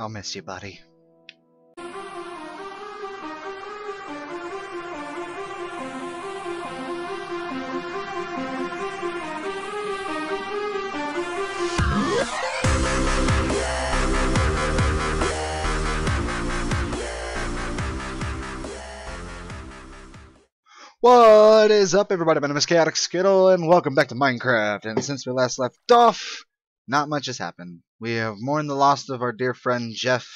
I'll miss you, buddy. What is up, everybody? My name is Chaotic Skittle, and welcome back to Minecraft. And since we last left off, not much has happened. We have mourned the loss of our dear friend Jeff.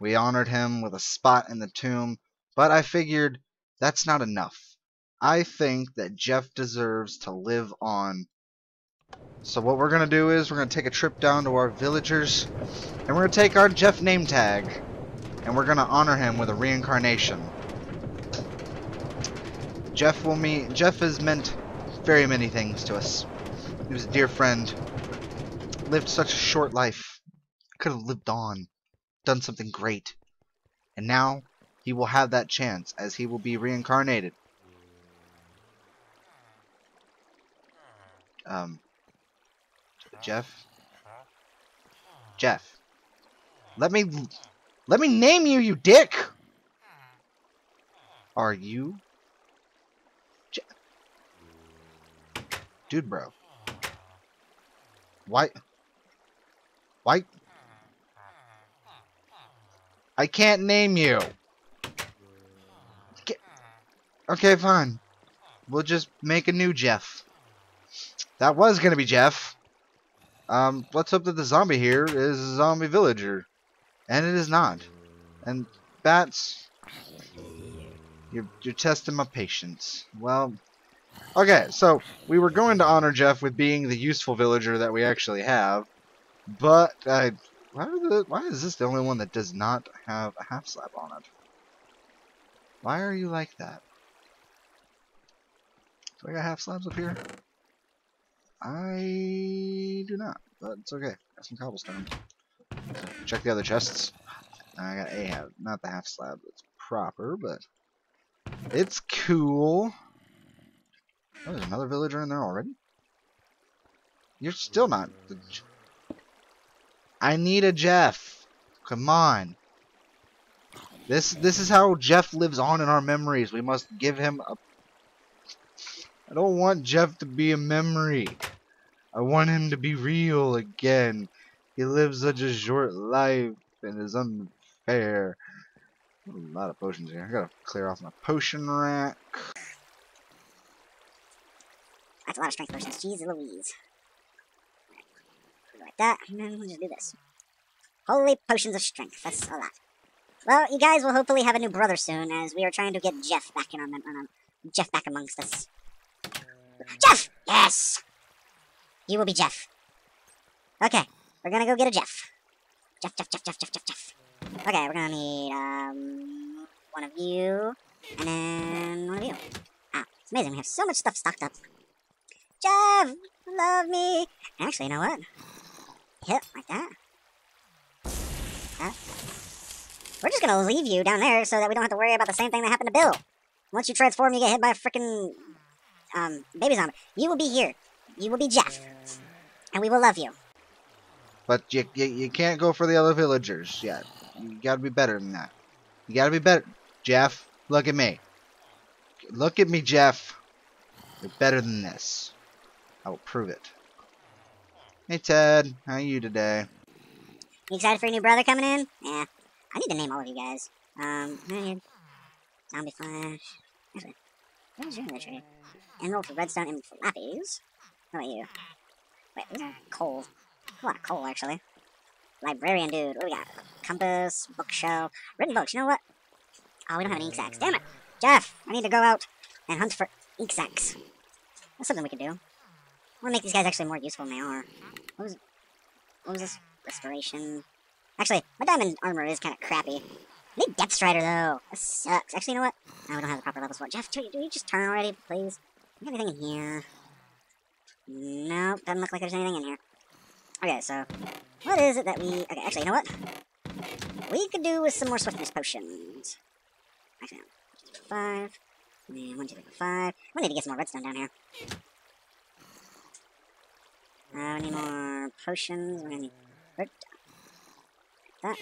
We honored him with a spot in the tomb, but I figured that's not enough. I think that Jeff deserves to live on. So what we're going to do is we're going to take a trip down to our villagers, and we're going to take our Jeff name tag, and we're going to honor him with a reincarnation. Jeff will mean Jeff has meant very many things to us. He was a dear friend. Lived such a short life. Could have lived on, done something great. And now he will have that chance as he will be reincarnated. Um Jeff Jeff Let me let me name you, you dick. Are you Jeff Dude, bro. Why? Why? I can't name you. Okay, fine. We'll just make a new Jeff. That was gonna be Jeff. Um, let's hope that the zombie here is a zombie villager. And it is not. And bats, you're, you're testing my patience. Well, Okay, so we were going to honor Jeff with being the useful villager that we actually have, but I, why, the, why is this the only one that does not have a half slab on it? Why are you like that? Do I got half slabs up here? I do not, but it's okay. Got some cobblestone. Check the other chests. I got a half, not the half slab. It's proper, but it's cool. Oh, there's another villager in there already? You're still not... I need a Jeff. Come on. This this is how Jeff lives on in our memories. We must give him a... I don't want Jeff to be a memory. I want him to be real again. He lives such a short life and is unfair. A lot of potions here. I gotta clear off my potion rack. That's a lot of strength potions. Jeez Louise. Like that, and then we'll just do this. Holy potions of strength. That's a lot. Well, you guys will hopefully have a new brother soon, as we are trying to get Jeff back in on, Jeff back amongst us. Jeff! Yes! You will be Jeff. Okay, we're gonna go get a Jeff. Jeff, Jeff, Jeff, Jeff, Jeff, Jeff, Jeff. Okay, we're gonna need, um, one of you, and then one of you. Ah, it's amazing, we have so much stuff stocked up. Jeff, love me. Actually, you know what? Like that. That. We're just gonna leave you down there so that we don't have to worry about the same thing that happened to Bill. Once you transform, you get hit by a freaking um, baby zombie. You will be here. You will be Jeff, and we will love you. But you, you, you can't go for the other villagers yet. You gotta be better than that. You gotta be better. Jeff, look at me. Look at me, Jeff. You're better than this. I will prove it. Hey Ted, how are you today? You excited for your new brother coming in? Yeah. I need to name all of you guys. Um, Zombie Flash. What is your inventory? Emerald for redstone and for lapis. How about you? Wait, these are coal. A lot of coal, actually. Librarian dude. What do we got? Compass, bookshelf, written books. You know what? Oh, we don't have any ink sacks. Damn it! Jeff, I need to go out and hunt for ink sacks. That's something we can do. Want to make these guys actually more useful than they are. What was, what was this? Respiration. Actually, my diamond armor is kind of crappy. I need Depth Strider, though. That sucks. Actually, you know what? No, we don't have the proper levels for it. Jeff, do you, do you just turn already, please? Have anything in here? Nope, doesn't look like there's anything in here. Okay, so, what is it that we... Okay, actually, you know what? We could do with some more swiftness potions. Actually, no. Five. And then one, two, three, five. We need to get some more redstone down here. Uh, need more potions. Gonna need... that.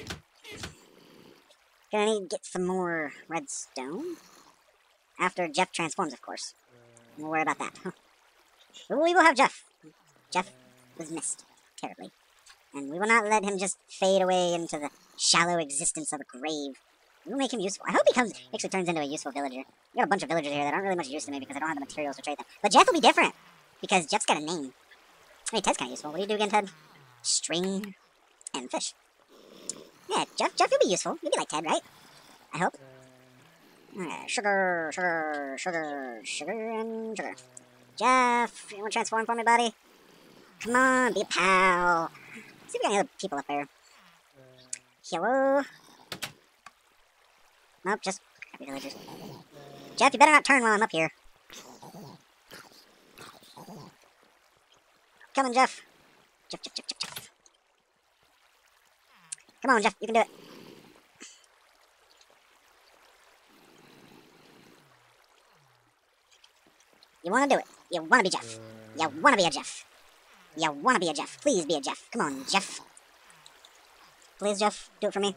Gonna need to get some more redstone. After Jeff transforms, of course. We'll worry about that. But we will have Jeff. Jeff was missed terribly. And we will not let him just fade away into the shallow existence of a grave. We will make him useful. I hope he comes actually turns into a useful villager. We got a bunch of villagers here that aren't really much use to me because I don't have the materials to trade them. But Jeff will be different because Jeff's got a name. I mean, Ted's kind of useful. What do you do again, Ted? String and fish. Yeah, Jeff. Jeff, you'll be useful. You'll be like Ted, right? I hope. Uh, okay, sugar, sugar, sugar, sugar, and sugar. Jeff, you want to transform for me, buddy? Come on, be a pal. See if we got any other people up there. Hello? Nope, just happy villagers. Jeff, you better not turn while I'm up here. Come on, Jeff. Jeff, Jeff, Jeff, Jeff, Jeff. Come on, Jeff, you can do it. You want to do it. You want to be Jeff. You want to be a Jeff. You want to be a Jeff. Please be a Jeff. Come on, Jeff. Please, Jeff, do it for me.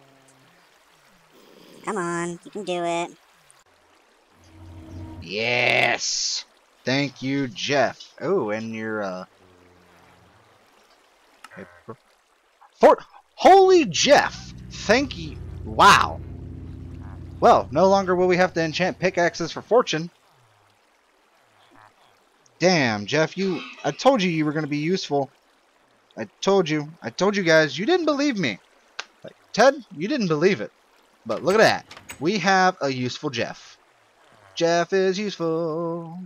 Come on, you can do it. Yes. Thank you, Jeff. Oh, and your uh. Fort. Holy Jeff! Thank you. Wow. Well, no longer will we have to enchant pickaxes for fortune. Damn, Jeff, you. I told you you were going to be useful. I told you. I told you guys. You didn't believe me. Like, Ted, you didn't believe it. But look at that. We have a useful Jeff. Jeff is useful.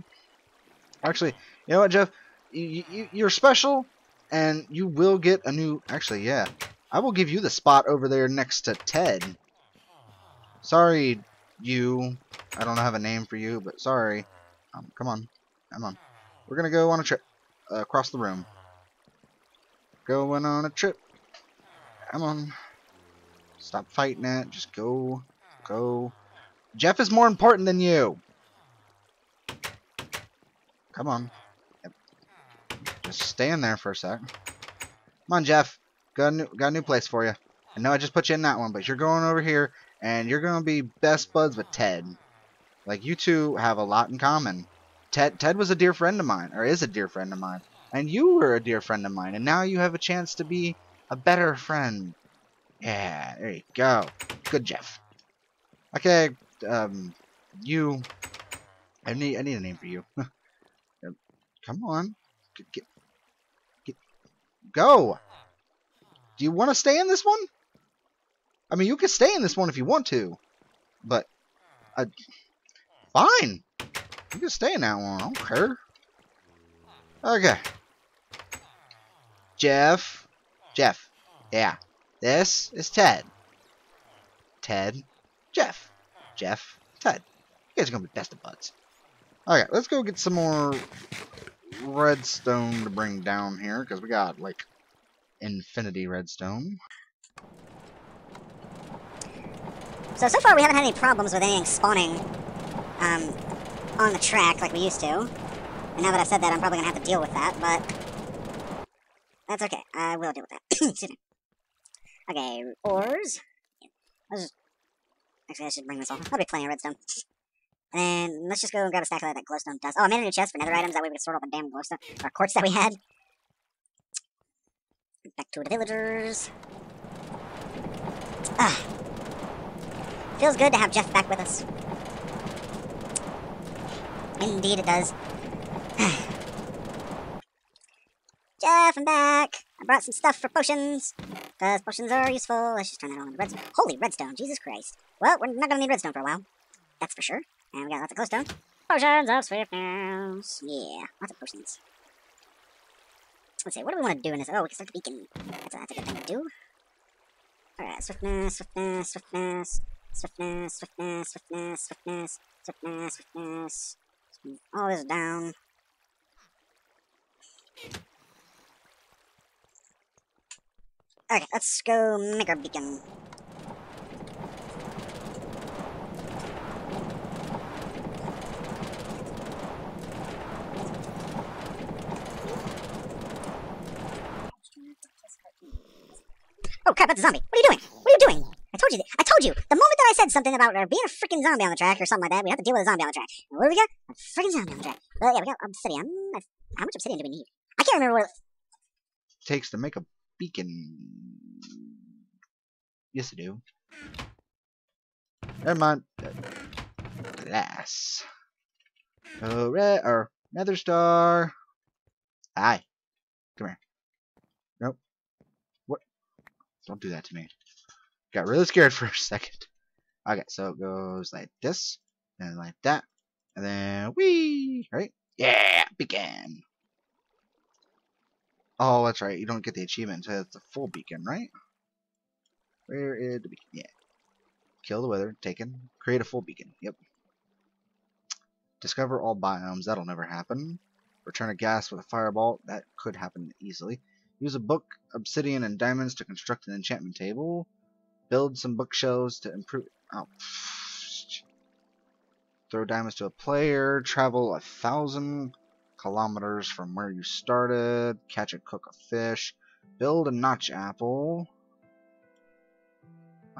Actually, you know what, Jeff? You, you, you're special, and you will get a new. Actually, yeah. I will give you the spot over there next to Ted. Sorry, you. I don't have a name for you, but sorry. Um, come on. Come on. We're going to go on a trip uh, across the room. Going on a trip. Come on. Stop fighting it. Just go. Go. Jeff is more important than you. Come on. Just stand there for a sec. Come on, Jeff. Got a new, got a new place for you. I know I just put you in that one, but you're going over here, and you're going to be best buds with Ted. Like, you two have a lot in common. Ted, Ted was a dear friend of mine, or is a dear friend of mine. And you were a dear friend of mine, and now you have a chance to be a better friend. Yeah, there you go. Good, Jeff. Okay, um, you. I need, I need a name for you. Come on, get, go. Do you want to stay in this one? I mean, you can stay in this one if you want to, but, uh, fine. You can stay in that one. I don't care. Okay. Jeff. Jeff. Yeah. This is Ted. Ted. Jeff. Jeff. Ted. You guys are going to be best of buds. Okay, let's go get some more redstone to bring down here, because we got, like, infinity redstone. So, so far we haven't had any problems with anything spawning um, on the track like we used to. And now that I've said that, I'm probably going to have to deal with that, but that's okay. I will deal with that. Excuse me. Okay, ores. Actually, I should bring this all. I'll be playing redstone. And let's just go and grab a stack of that, glowstone dust. Oh, I made a new chest for nether items. That way we can sort all the damn glowstone or quartz that we had. Back to the villagers. Ah. Feels good to have Jeff back with us. Indeed it does. Jeff, I'm back. I brought some stuff for potions. Because potions are useful. Let's just turn that on redstone. Holy redstone, Jesus Christ. Well, we're not going to need redstone for a while. That's for sure. And we got lots of glowstone. Potions of swiftness. Yeah, lots of potions. Let's see, what do we want to do in this? Oh, we can start the beacon. That's a, that's a good thing to do. Alright, swiftness, swiftness, swiftness. Swiftness, swiftness, swiftness, swiftness, swiftness, swiftness. All this down. Okay, let's go make our beacon. Crap, that's a zombie. What are you doing? What are you doing? I told you. That, I told you. The moment that I said something about there being a freaking zombie on the track or something like that, we have to deal with a zombie on the track. And what do we got? A freaking zombie on the track. Well, yeah, we got obsidian. Uh, how much obsidian do we need? I can't remember what. It takes to make a beacon. Yes, I do. Never mind. Uh, glass. Oh, red or nether star. Hi. Come here. Don't do that to me. Got really scared for a second. Okay, so it goes like this, and like that, and then wee, right? Yeah, beacon. Oh, that's right. You don't get the achievement until it's a full beacon, right? Where is the beacon? Yeah. Kill the Wither. taken. Create a full beacon. Yep. Discover all biomes. That'll never happen. Return a Ghast with a fireball. That could happen easily. Use a book, obsidian, and diamonds to construct an enchantment table. Build some bookshelves to improve. Oh. Throw diamonds to a player. Travel a thousand kilometers from where you started. Catch and cook a fish. Build a notch apple.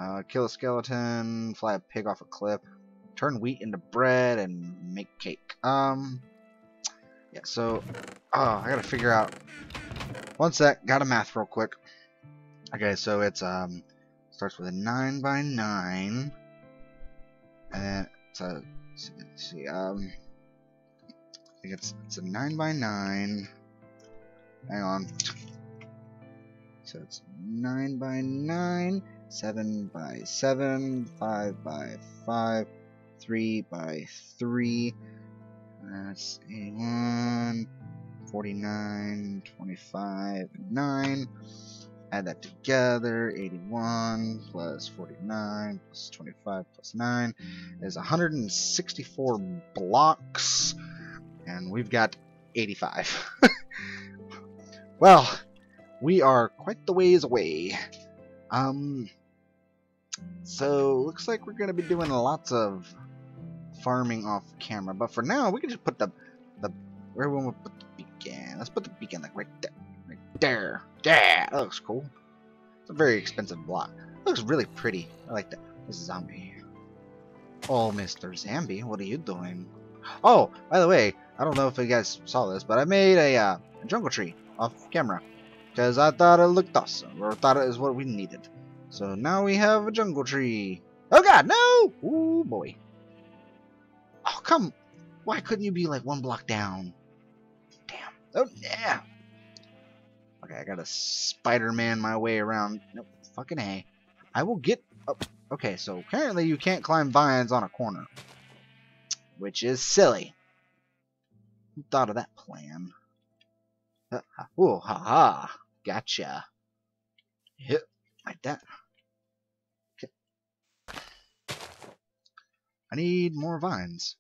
Uh, kill a skeleton. Fly a pig off a cliff. Turn wheat into bread and make cake. Um. Yeah, so, oh, I gotta figure out. One sec, got a math real quick. Okay, so it's, um, starts with a 9 by 9 and then it's a, let's see, um, I think it's, it's a 9 by 9 hang on. So it's 9 by 9, 7 by 7, 5 by 5, 3 by 3, that's 81, 49, 25, 9. Add that together. 81 plus 49 plus 25 plus 9 is 164 blocks. And we've got 85. well, we are quite the ways away. Um, so looks like we're going to be doing lots of farming off camera. But for now, we can just put the the where we put Let's put the beacon like right there, right there. Yeah, that looks cool. It's a very expensive block. It looks really pretty. I like that. This zombie. Oh, Mr. Zambi, what are you doing? Oh, by the way, I don't know if you guys saw this, but I made a, uh, jungle tree off camera. Because I thought it looked awesome, or thought it was what we needed. So now we have a jungle tree. Oh god, no! Oh boy. Oh, come. Why couldn't you be like one block down? Oh, yeah. Okay, I gotta Spider-Man my way around. Nope, fucking A. I will get up. Okay, so apparently you can't climb vines on a corner. Which is silly. Who thought of that plan? Uh, ha ha. Gotcha. Hit like that. Okay. I need more vines.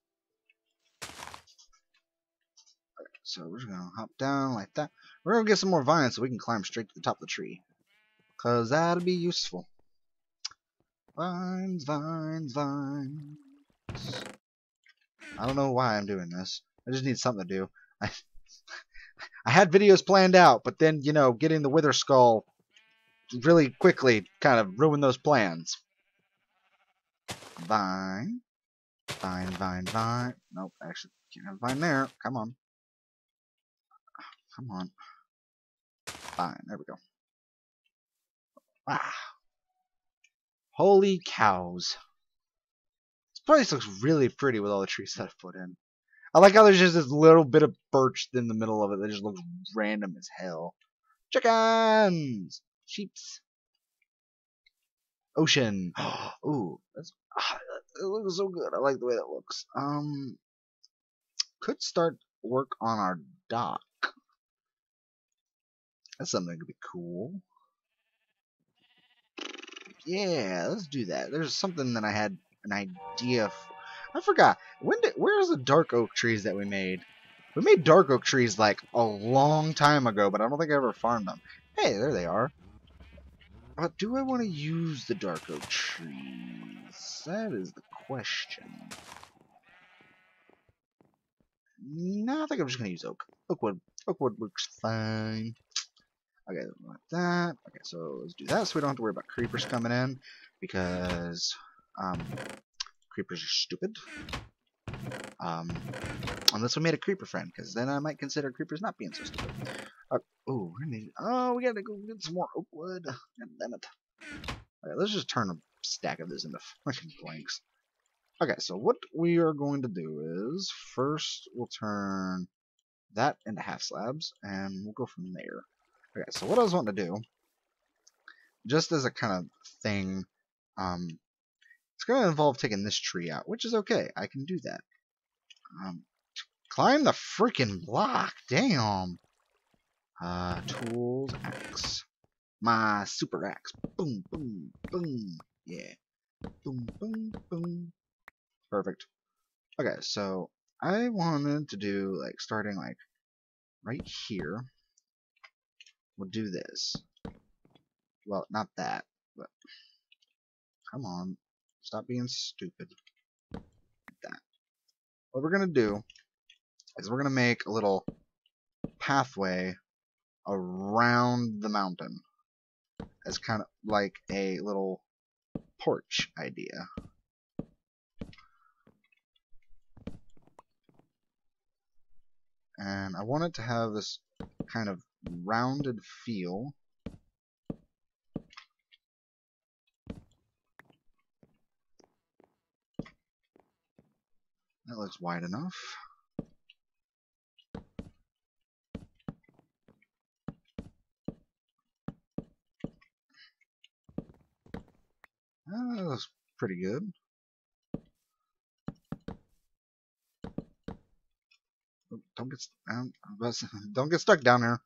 So we're just gonna hop down like that. We're gonna get some more vines so we can climb straight to the top of the tree. Cause that'll be useful. Vines, vines, vines. I don't know why I'm doing this. I just need something to do. I I had videos planned out, but then, you know, getting the Wither Skull really quickly kind of ruined those plans. Vine. Vine, vine, vine. Nope, actually, can't have vine there. Come on. Come on. Fine, there we go. Wow. Holy cows. This place looks really pretty with all the trees that I've put in. I like how there's just this little bit of birch in the middle of it that just looks random as hell. Chickens! Sheeps. Ocean. Ooh, that's ah, it looks so good. I like the way that looks. Um, could start work on our dock. That's something that could be cool. Yeah, let's do that. There's something that I had an idea. for. I forgot. When did? Where's the dark oak trees that we made? We made dark oak trees like a long time ago, but I don't think I ever farmed them. Hey, there they are. But do I want to use the dark oak trees? That is the question. No, I think I'm just going to use oak. Oakwood. Oakwood works fine. Okay, like that. Okay, so let's do that so we don't have to worry about creepers coming in because um, creepers are stupid. Um, unless we made a creeper friend, because then I might consider creepers not being so stupid. Uh, oh, we need. Oh, we gotta go get some more oak wood. God damn it. Okay, let's just turn a stack of this into fucking planks. Okay, so what we are going to do is first we'll turn that into half slabs, and we'll go from there. Okay, so what I was wanting to do, just as a kind of thing, um, it's going to involve taking this tree out, which is okay. I can do that. Um, climb the freaking block. Damn. Uh, tools, axe. My super axe. Boom, boom, boom. Yeah. Boom, boom, boom. Perfect. Okay, so I wanted to do, like, starting, like, right here. We'll do this. Well, not that, but... Come on. Stop being stupid. Like that. What we're going to do is we're going to make a little pathway around the mountain as kind of like a little porch idea. And I want it to have this kind of rounded feel. That looks wide enough. That looks pretty good. Oh, don't get um, don't get stuck down there.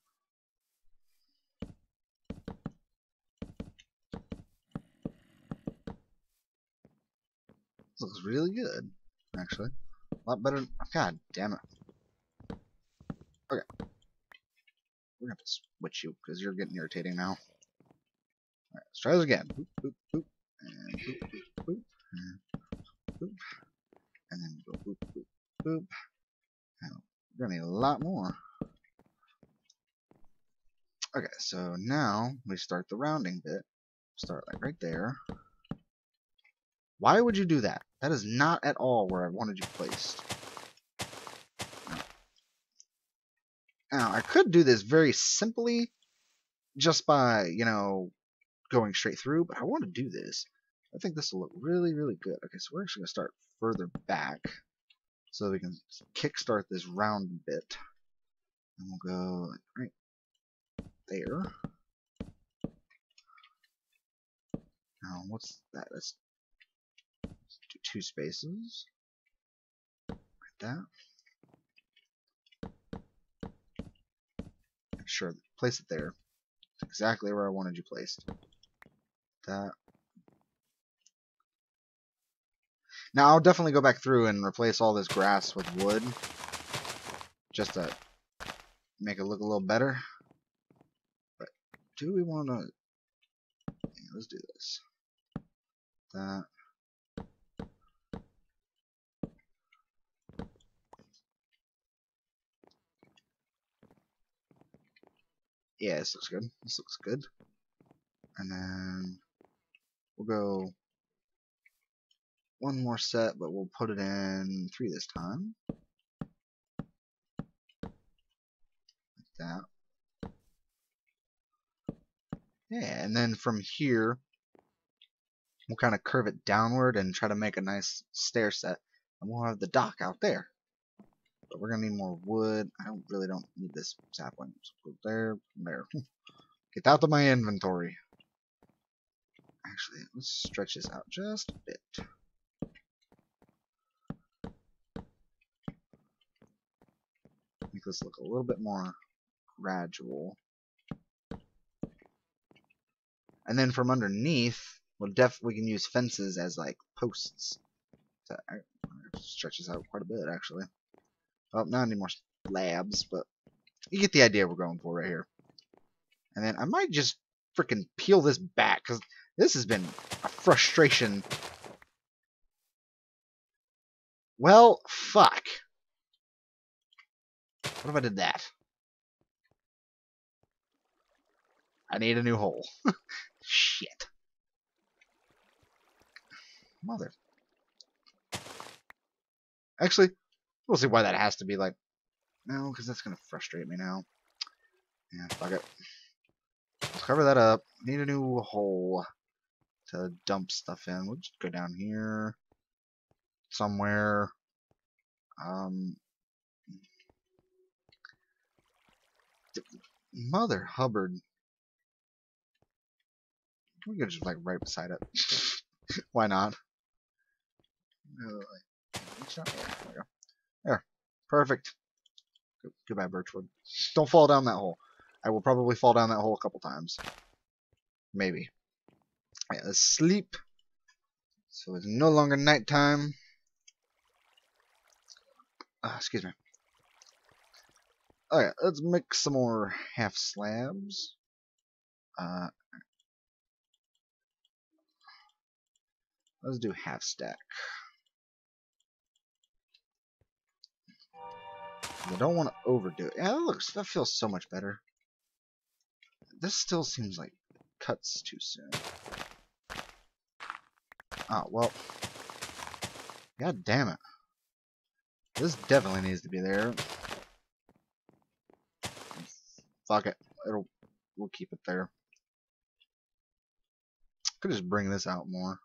This looks really good, actually. A lot better. God damn it. Okay. We're gonna have to switch you because you're getting irritating now. Alright, let's try this again. Boop, boop, boop, and boop, boop, boop, and boop. And then go boop, boop, boop. And we're gonna need a lot more. Okay, so now we start the rounding bit. Start like right there. Why would you do that? That is not at all where I wanted you placed. Now, I could do this very simply just by, you know, going straight through, but I want to do this. I think this will look really, really good. Okay, so we're actually going to start further back so we can kickstart this round bit. And we'll go right there. Now, what's that? That's two spaces. Like that. Sure, place it there. It's exactly where I wanted you placed. That. Now, I'll definitely go back through and replace all this grass with wood. Just to make it look a little better. But do we want to... Yeah, let's do this. That. Yeah, this looks good. This looks good. And then we'll go one more set, but we'll put it in three this time. Like that. Yeah, and then from here, we'll kind of curve it downward and try to make a nice stair set. And we'll have the dock out there. But we're gonna need more wood. I don't really don't need this sapling. So there, there. Get out of my inventory. Actually, let's stretch this out just a bit. Make this look a little bit more gradual. And then from underneath, we'll def we can use fences as like posts. To, stretch this out quite a bit actually. Well, not any more slabs, but you get the idea we're going for right here. And then I might just freaking peel this back, because this has been a frustration. Well, fuck. What if I did that? I need a new hole. Shit. Mother. Actually, we'll see why that has to be like. No, because that's going to frustrate me now. Yeah, fuck it. Let's cover that up. Need a new hole to dump stuff in. We'll just go down here somewhere. Um, Mother Hubbard. We could just like right beside it. Why not? we go. There. Perfect. Goodbye, Birchwood. Don't fall down that hole. I will probably fall down that hole a couple times. Maybe. Alright, let's sleep. So it's no longer nighttime. Uh, excuse me. Alright, let's make some more half slabs. Uh, let's do half stack. I don't want to overdo it. Yeah, that looks that feels so much better. This still seems like cuts too soon. Oh well. God damn it. This definitely needs to be there. Fuck it. It'll we'll keep it there. Could just bring this out more.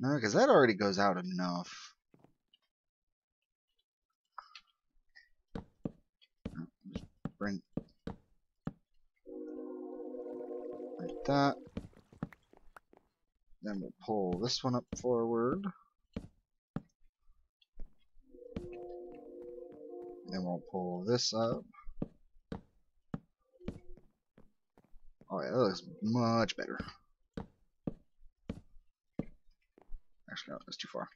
No, because that already goes out enough. Bring like that. Then we'll pull this one up forward. Then we'll pull this up. Oh yeah, that looks much better. Actually, no, that's too far.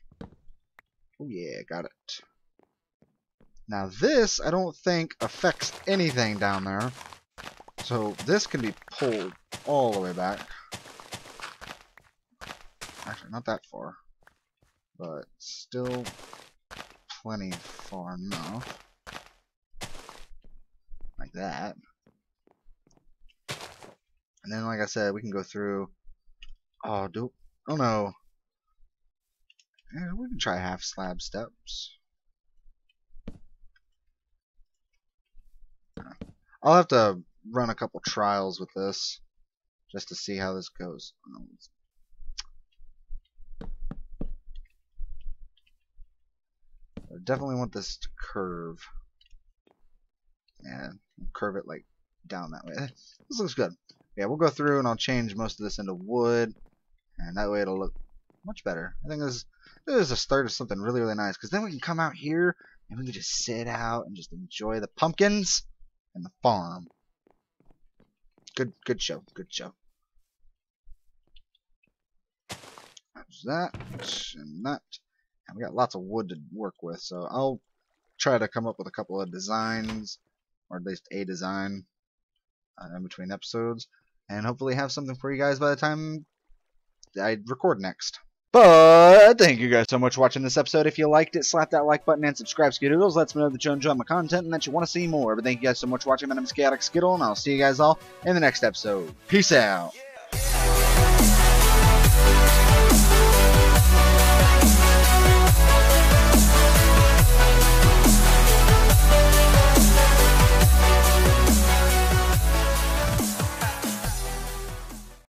Oh yeah, got it. Now this, I don't think affects anything down there. So this can be pulled all the way back. Actually, not that far. But still plenty far enough. Like that. And then, like I said, we can go through... Oh, do... Oh, no. Yeah, we can try half slab steps. I'll have to run a couple trials with this just to see how this goes. I definitely want this to curve. Yeah, curve it like down that way. This looks good. Yeah, we'll go through and I'll change most of this into wood, and that way it'll look much better. I think this, this is a start of something really, really nice, because then we can come out here and we can just sit out and just enjoy the pumpkins and the farm. Good, good show. Good show. There's that and that. And we got lots of wood to work with, so I'll try to come up with a couple of designs, or at least a design, uh, in between episodes, and hopefully have something for you guys by the time I record next. But thank you guys so much for watching this episode. If you liked it, slap that like button and subscribe, Skidoodles. Lets know that you enjoy my content and that you want to see more. But thank you guys so much for watching. My name is Chaotic Skittle, and I'll see you guys all in the next episode. Peace out.